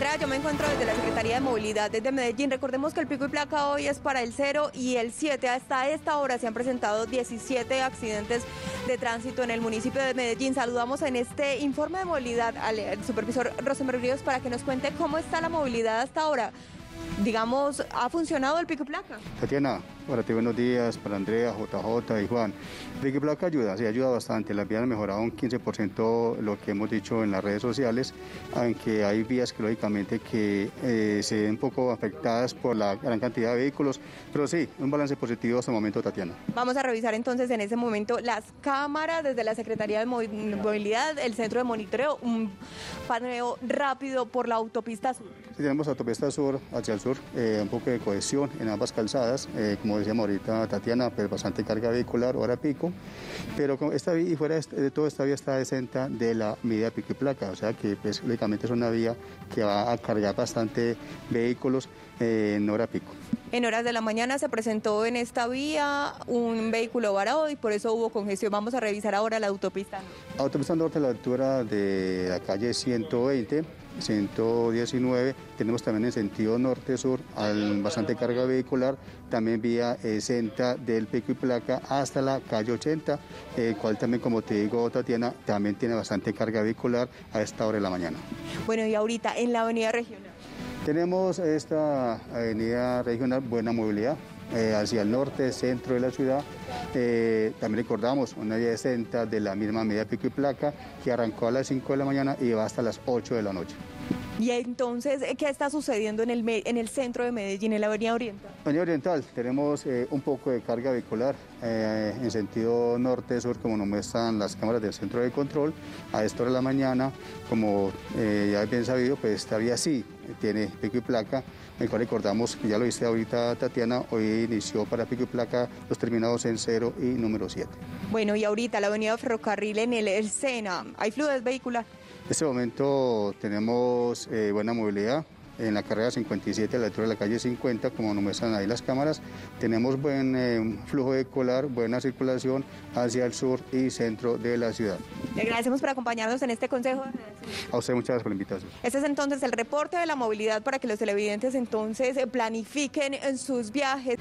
Andrea, yo me encuentro desde la Secretaría de Movilidad desde Medellín. Recordemos que el pico y placa hoy es para el 0 y el 7. Hasta esta hora se han presentado 17 accidentes de tránsito en el municipio de Medellín. Saludamos en este informe de movilidad al, supervisor Rosemary Ríos para que nos cuente cómo está la movilidad hasta ahora. Digamos, ¿ha funcionado el pico y placa? Tatiana, para ti buenos días, para Andrea, JJ y Juan. Pico y placa ayuda, sí, ayuda bastante. Las vías han mejorado un 15% lo que hemos dicho en las redes sociales, aunque hay vías que lógicamente que eh, se ven un poco afectadas por la gran cantidad de vehículos, pero sí, un balance positivo hasta el momento, Tatiana. Vamos a revisar entonces en ese momento las cámaras desde la Secretaría de Movilidad, el centro de monitoreo, un paneo rápido por la autopista sur. Sí, tenemos autopista sur hacia el sur, eh, un poco de cohesión en ambas calzadas, eh, como decíamos ahorita Tatiana, pues bastante carga vehicular, hora pico, pero esta vía y fuera de todo esta vía está exenta de la medida pico y placa, o sea que pues lógicamente es una vía que va a cargar bastante vehículos eh, en hora pico. En horas de la mañana se presentó en esta vía un vehículo varado y por eso hubo congestión. Vamos a revisar ahora la autopista. Autopista norte a la altura de la calle 120 119, tenemos también en sentido norte-sur bastante carga vehicular, también vía exenta del pico y placa hasta la calle 80, el cual también, como te digo, Tatiana, también tiene bastante carga vehicular a esta hora de la mañana. Bueno, y ahorita en la avenida regional. Tenemos esta avenida regional, buena movilidad, eh, hacia el norte, centro de la ciudad. Eh, también recordamos una vía exenta de la misma medida pico y placa que arrancó a las 5 de la mañana y va hasta las 8 de la noche. Y entonces, ¿qué está sucediendo en el, en el centro de Medellín, en la Avenida Oriental? Avenida Oriental, tenemos eh, un poco de carga vehicular eh, en sentido norte-sur, como nos muestran las cámaras del centro de control. A esta hora de la mañana, como eh, ya bien sabido, pues esta vía sí tiene pico y placa, el cual recordamos, ya lo viste ahorita Tatiana, hoy inició para pico y placa los terminados en 0 y número 7. Bueno, y ahorita la avenida Ferrocarril en el, el Sena, ¿hay fluidez vehicular? En este momento tenemos eh, buena movilidad. En la carrera 57 a la altura de la calle 50, como nos muestran ahí las cámaras, tenemos buen eh, flujo vehicular, buena circulación hacia el sur y centro de la ciudad. Le agradecemos por acompañarnos en este consejo. A usted muchas gracias por la invitación. Este es entonces el reporte de la movilidad para que los televidentes entonces planifiquen en sus viajes.